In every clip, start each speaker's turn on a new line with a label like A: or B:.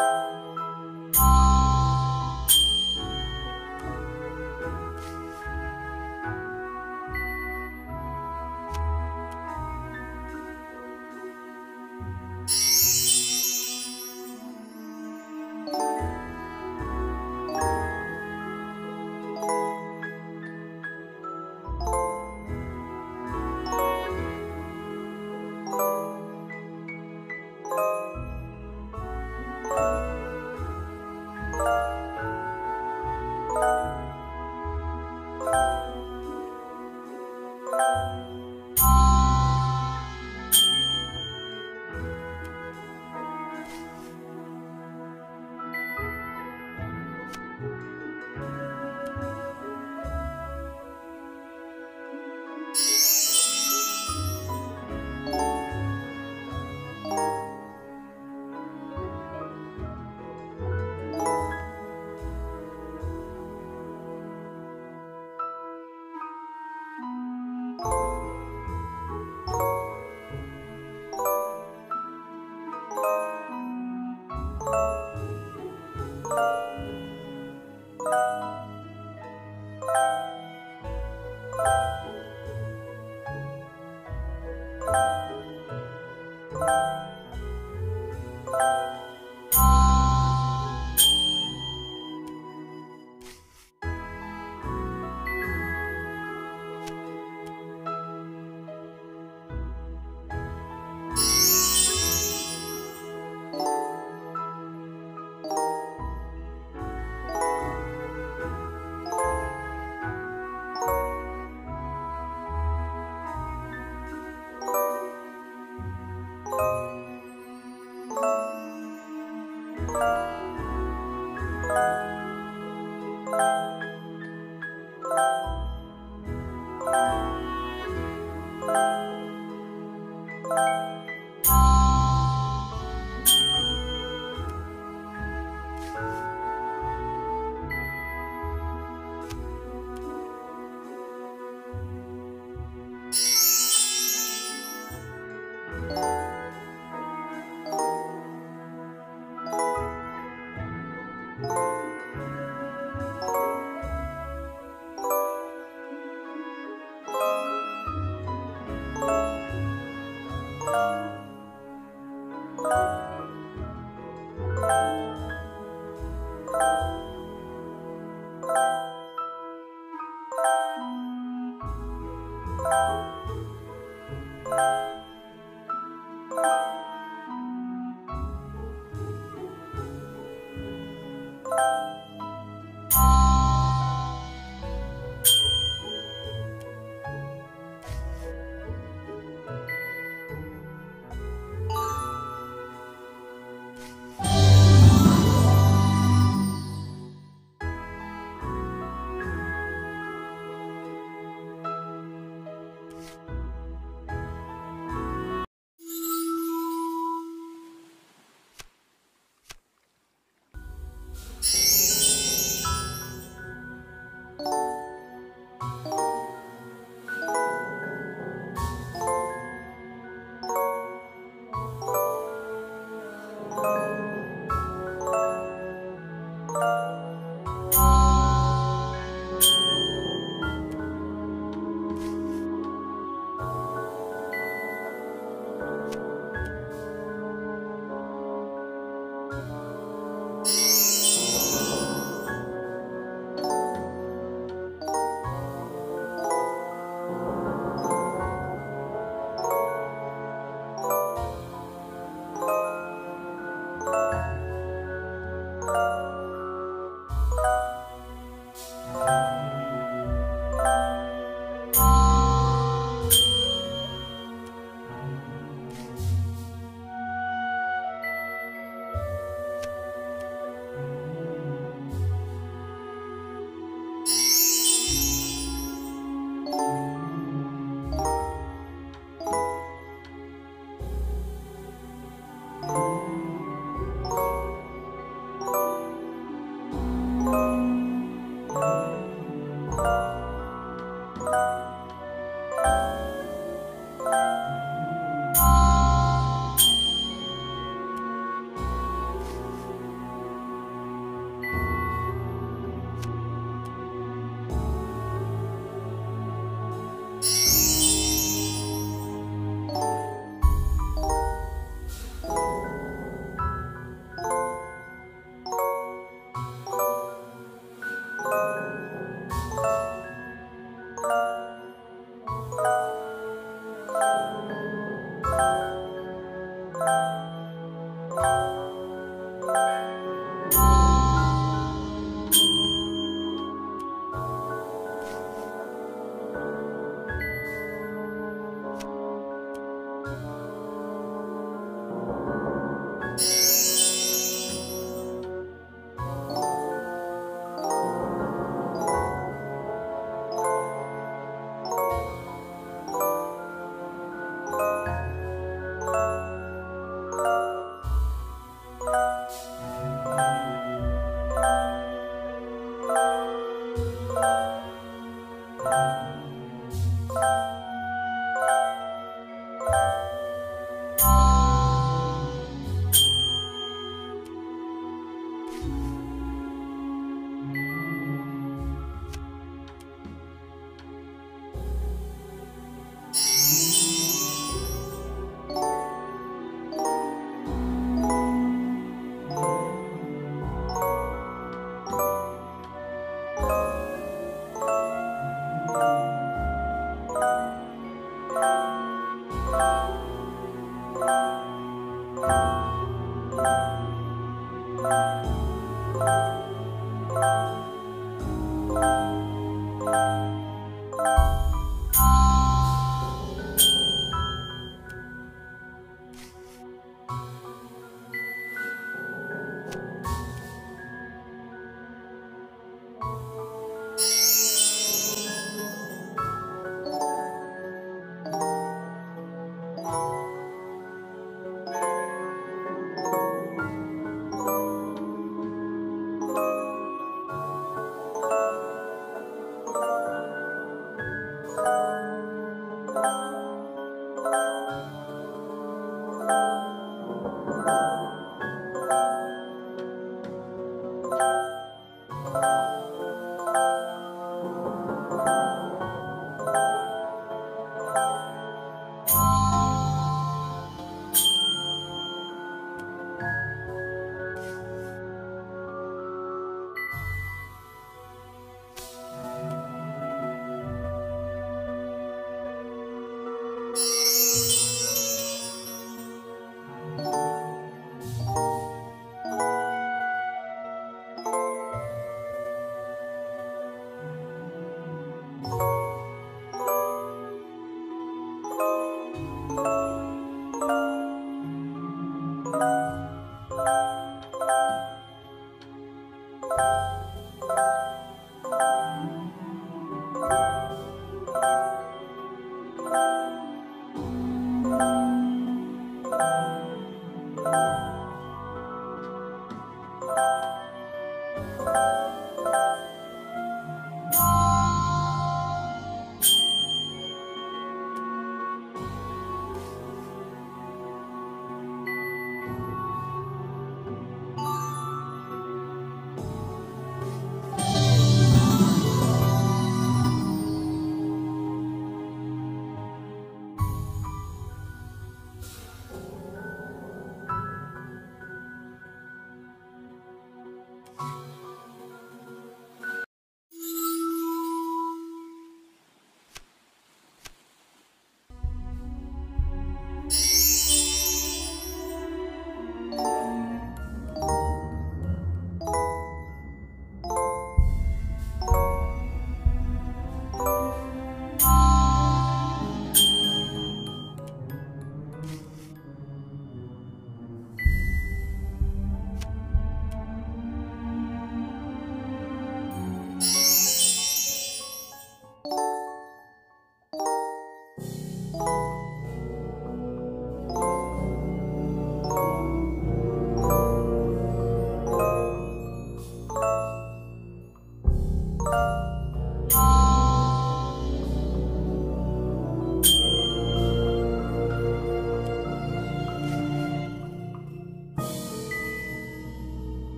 A: Thank you.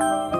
A: Música